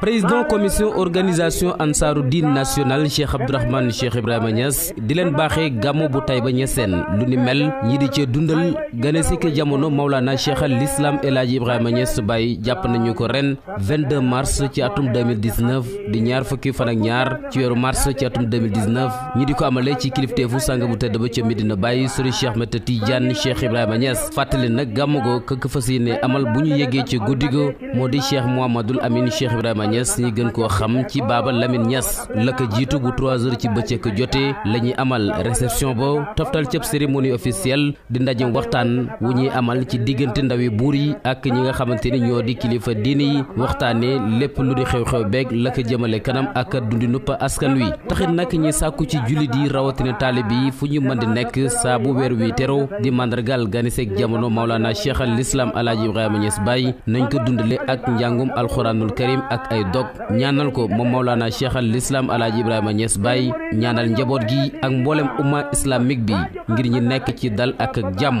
président commission organisation ansaaru diin national Cheikh Abdourahmane Cheikh Ibrahima Niass di leen baaxee gàmmu bu Taïba Niassène lu ni mel ñi di cee dundal gane si ke jamono Maulana Cheikh al Islam El Hadj Ibrahima Niass Baye jàpp nañu ko ren 22 mars ci atum 2019 di ñaar fukki fan ak ñaar ci weeru mars ci atum 2019 ñi di ko amale ci kilifteefu sang bu tedd ba ca Medina Baye Serigne Cheikh Ahmed Tidiane Cheikh Ibrahima Niass fàttali nag gàmmu goo këkk fas yéene amal bu ñu yeggee ci guddi go moo di Cheikh Mouhamadoul Amine Cheikh Ibrahima Niass ñi gën koo xam ci Baba Lamine Niass la ko jiitu bu 3 heures ci bëccëg jotee la ñuy amal réception ba toftal cëb cérémonie officielle di ndaje waxtaan wu ñuy amal ci diggante ndawi buur yi ak ñi nga xamante ni ñoo di kilifa diine yi waxtaanee lépp lu di xew-xew beeg la ko jëmale kanam ak dundi nupp askan wi taxit nag ñi sàkku ci jullit yi rawatina taalib yi fu ñu mën di nekk saa bu weer wi tero di màndargal ganiseeg jamono Maulana Cheikh al Islam Alaaji Ibrahima Niass Baye nañ ko dundale ak njàngum alxuraanul karim ak ay dog ñaanal ko moom Maulana Cheikh al Islam Alaaji Ibrahima Niass Baye ñaanal njaboot gi ak mboolem umma islamique bi ngir ñi nekk ci dal ak jàmm